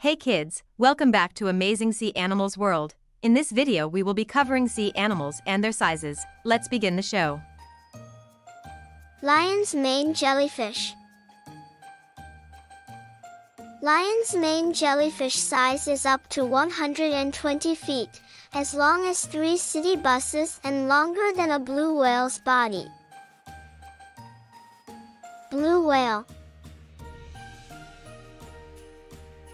Hey kids, welcome back to Amazing Sea Animals World. In this video we will be covering sea animals and their sizes. Let's begin the show. Lion's mane jellyfish. Lion's mane jellyfish size is up to 120 feet, as long as three city buses and longer than a blue whale's body. Blue whale.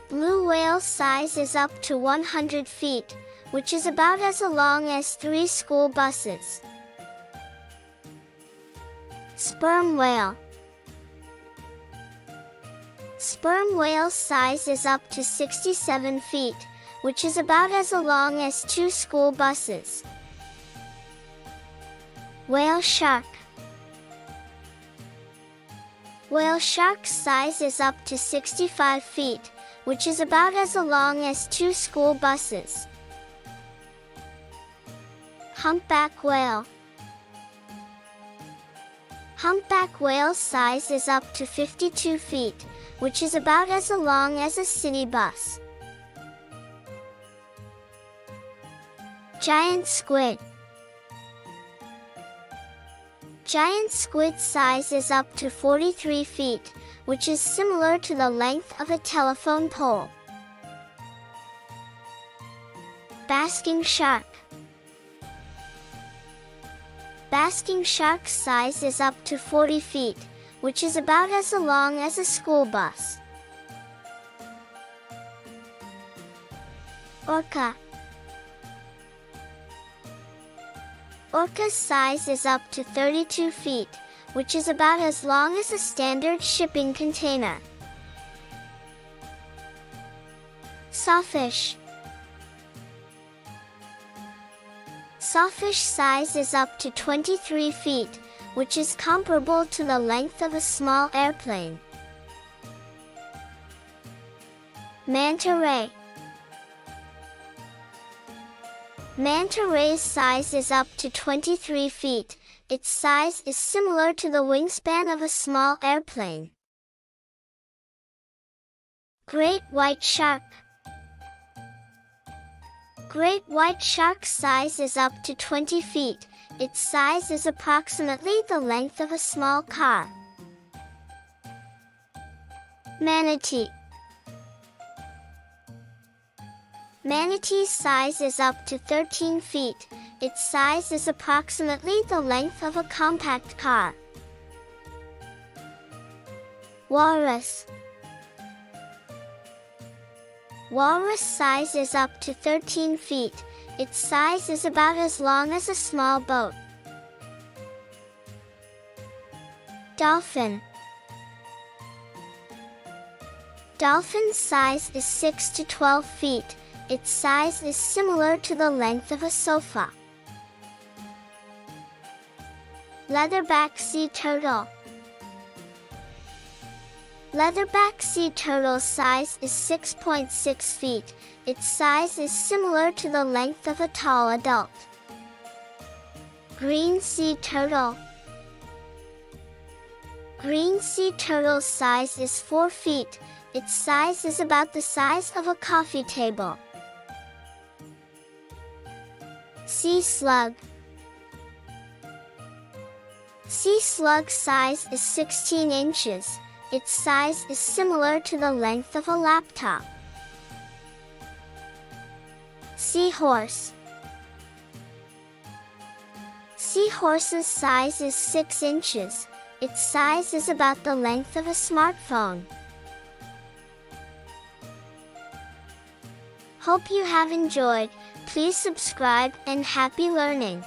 Blue whale size is up to 100 feet, which is about as long as three school buses. Sperm whale. Sperm whale size is up to 67 feet, which is about as long as two school buses. Whale shark. Whale shark size is up to 65 feet, which is about as long as two school buses. Humpback whale. Humpback whale size is up to 52 feet, which is about as long as a city bus. Giant squid. Giant squid size is up to 43 feet, which is similar to the length of a telephone pole. Basking shark. Basking shark size is up to 40 feet, which is about as long as a school bus. Orca. Orca's size is up to 32 feet, which is about as long as a standard shipping container. Sawfish. Sawfish size is up to 23 feet, which is comparable to the length of a small airplane. Manta ray. Manta ray's size is up to 23 feet, its size is similar to the wingspan of a small airplane. Great white shark. Great white shark size is up to 20 feet. Its size is approximately the length of a small car. Manatee. Manatee's size is up to 13 feet. Its size is approximately the length of a compact car. Walrus. Walrus size is up to 13 feet. Its size is about as long as a small boat. Dolphin. Dolphin's size is 6 to 12 feet. Its size is similar to the length of a sofa. Leatherback sea turtle. Leatherback sea turtle's size is 6.6 .6 feet. Its size is similar to the length of a tall adult. Green sea turtle. Green sea turtle's size is 4 feet. Its size is about the size of a coffee table. Sea slug. Sea slug size is 16 inches. Its size is similar to the length of a laptop. Seahorse. Seahorse's size is 6 inches. Its size is about the length of a smartphone. Hope you have enjoyed. Please subscribe and happy learning.